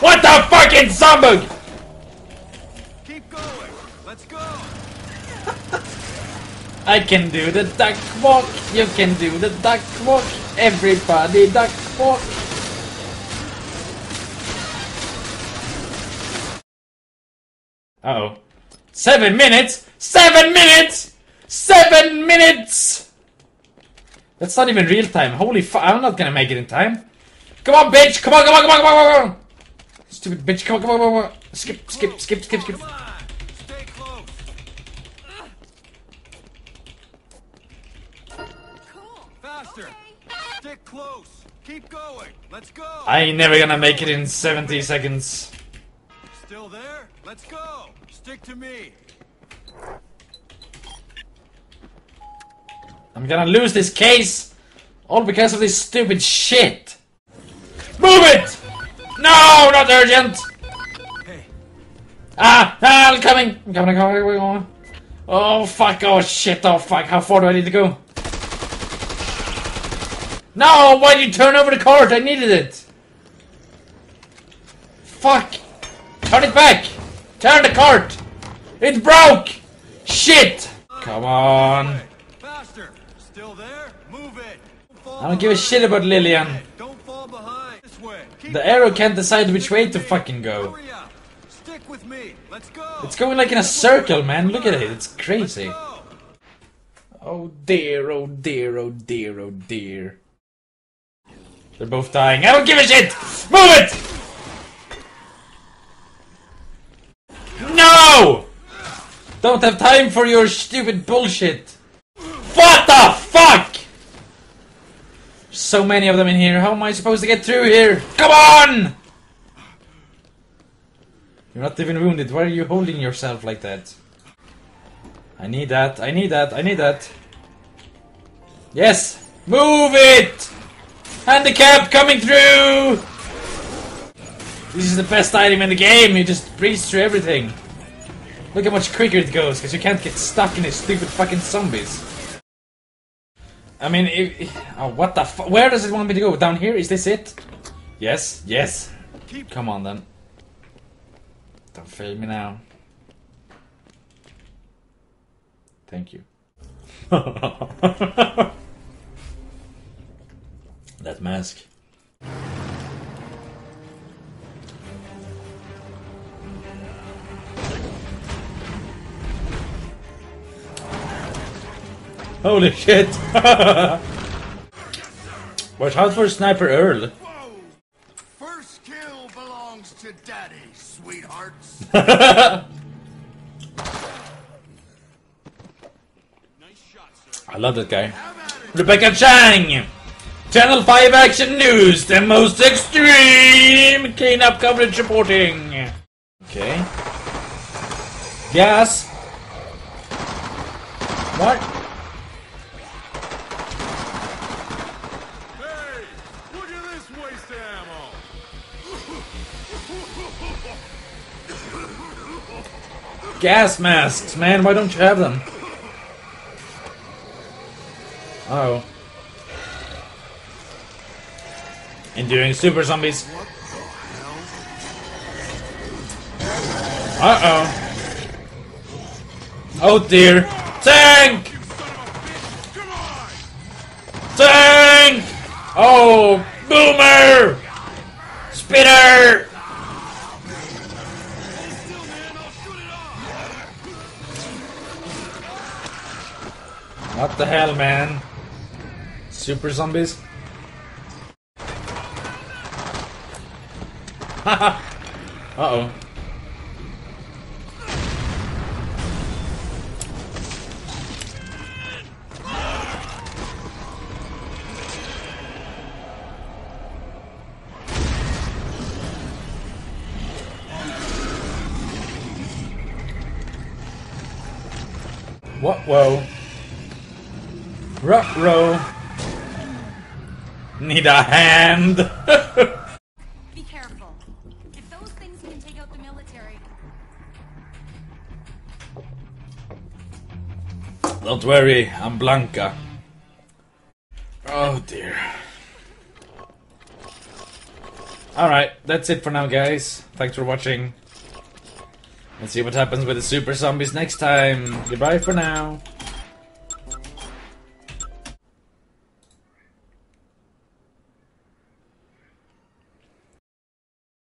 What the fucking zombie? Keep going. Let's go. I can do the duck walk. You can do the duck walk. Everybody duck walk. Uh oh. Seven minutes? Seven minutes! Seven minutes! That's not even real time. Holy fuck, I'm not gonna make it in time. Come on, bitch! Come on, come on, come on, come on, come on! Stupid bitch, come on, come on, come on, come on. Skip, skip, skip, skip, skip. Come on. Stay close. Cool. Faster. Stick close. Keep going. Let's go. I ain't never gonna make it in 70 seconds. Still there? Let's go. Stick to me. I'm gonna lose this case! All because of this stupid shit! No, not urgent! Hey, Ah, ah, I'm coming! I'm coming, I'm coming, I'm coming. Oh, fuck, oh shit, oh fuck, how far do I need to go? No, why did you turn over the cart? I needed it! Fuck! Turn it back! Turn the cart! It broke! Shit! Come on! faster. Still there? Move it. I don't give a shit about Lillian. behind. Don't fall behind. This way. Keep The arrow can't decide which way to fucking go. Stick with me. Let's go. It's going like in a circle, man. Look at it. It's crazy. Oh dear, oh dear, oh dear, oh dear. They're both dying. I don't give a shit! Move it! No! Don't have time for your stupid bullshit. What the fuck? So many of them in here. How am I supposed to get through here? Come on! You're not even wounded. Why are you holding yourself like that? I need that. I need that. I need that. Yes! Move it! Handicap coming through! This is the best item in the game. You just breeze through everything. Look how much quicker it goes, because you can't get stuck in these stupid fucking zombies. I mean, if, oh, what the fu- Where does it want me to go? Down here? Is this it? Yes, yes. Keep Come on then. Don't fail me now. Thank you. that mask. Holy shit! Watch out for Sniper Earl. First kill belongs to Daddy, sweethearts. I love that guy. Rebecca Chang! Channel 5 Action News, the most extreme cleanup coverage reporting. Okay. Gas. What? Ammo. Gas masks, man, why don't you have them? Oh. Enduring super zombies. Uh oh. Oh dear. Boomer! Spitter! What the hell, man? Super zombies? uh oh. What? Whoa. Ruh row. Need a hand. Be careful. If those things can take out the military, Don't worry, I'm Blanca. Oh dear. Alright, that's it for now, guys. Thanks for watching. Let's see what happens with the super zombies next time. Goodbye for now.